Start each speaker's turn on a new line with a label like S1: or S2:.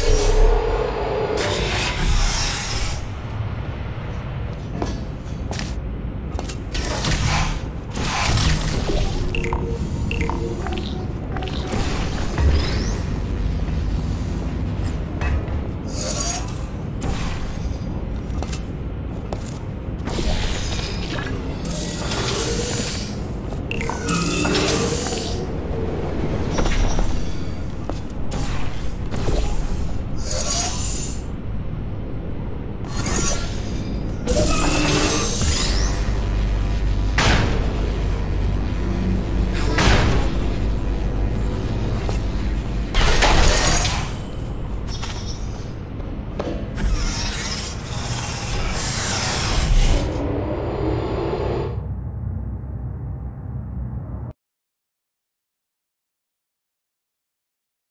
S1: Bye.